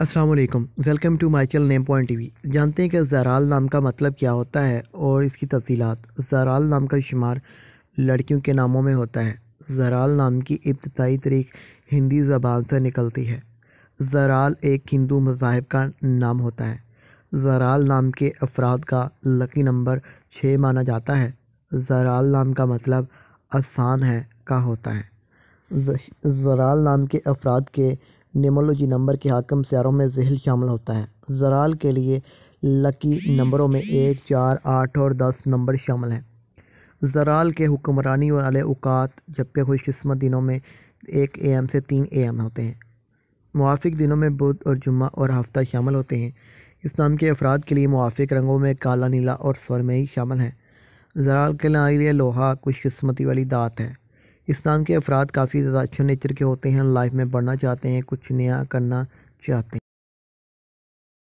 अस्सलाम वालेकुम to my channel name point TV. जानते हैं कि ज़राल नाम का मतलब क्या होता है और इसकी तफसीलात। ज़राल नाम का शुमार लड़कियों के नामों में होता है। ज़राल नाम की इब्तदाई तरीक हिंदी ज़बान से निकलती है। ज़राल एक हिंदू मज़ाहब का नाम होता है। ज़राल नाम के अफराद का लकी नंबर छः माना जाता है। ज़राल नाम का मतलब आसान है, का होता है। ज़राल नाम के अफराद के निमोलॉजी नंबर के हाकम स्यारों में जहल शामिल होता है। ज़राल के लिए लकी नंबरों में एक, चार, आठ और दस नंबर शामिल हैं। ज़राल के हुक्मरानी वाले अवकात जबकि खुशकस्मत दिनों में एक एम से तीन एम होते हैं। मुआफ़ दिनों में बुध और जुम्मा और हफ़्ता शामिल होते हैं। इस नाम के अफराद के लिए मुआफ़ रंगों में काला, नीला और स्वरमई शामिल हैं। ज़राल के लिए लोहा, खुशकस्मती वाली दात है। इस्लाम के अफराद काफ़ी ज़्यादा अच्छे नेचर के होते हैं लाइफ में बढ़ना चाहते हैं, कुछ नया करना चाहते हैं।